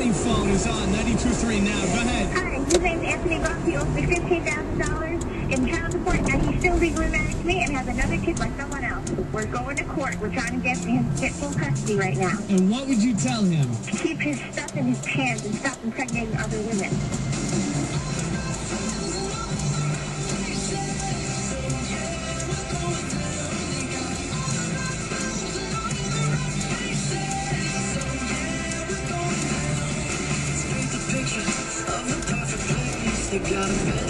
Daddy phone is on 92.3 now. Go ahead. Hi, his name's Anthony Buck. He owes me $15,000 in child support, and he's still legally married to me and has another kid by someone else. We're going to court. We're trying to get him get full custody right now. And what would you tell him? Keep his stuff in his pants and stop impregnating other women. Just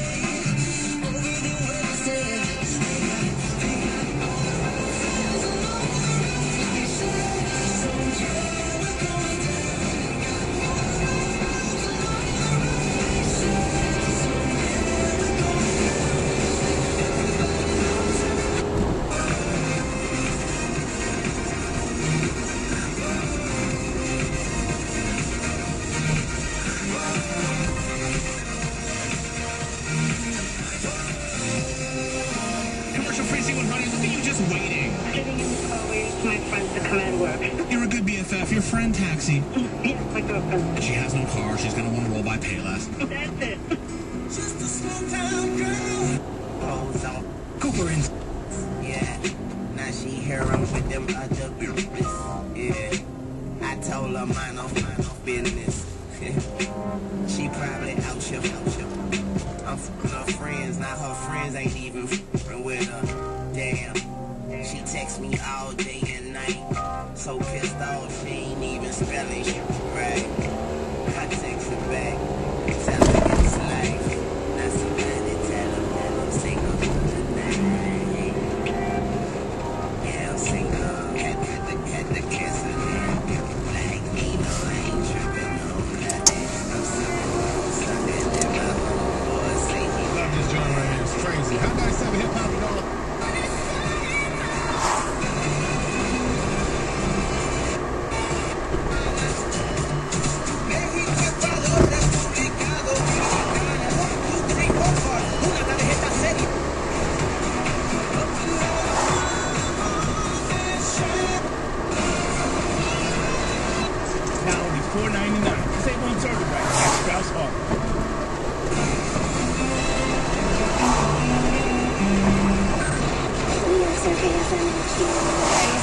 my friends to come and work. You're a good BFF. Your friend taxi. Oh, yeah, my girlfriend. She has no car. She's going to want to roll by Payless. That's it. Just a small town girl. Clothes off, Cooper in. yeah. Now she here I'm with them other bitches. Yeah. I told her mind off, mind off business. she probably out here, out here. I'm f***ing her friends, now her friends ain't even f***ing with her. $4.99. This ain't one right now. Strauss Auto. Yes, okay, I'm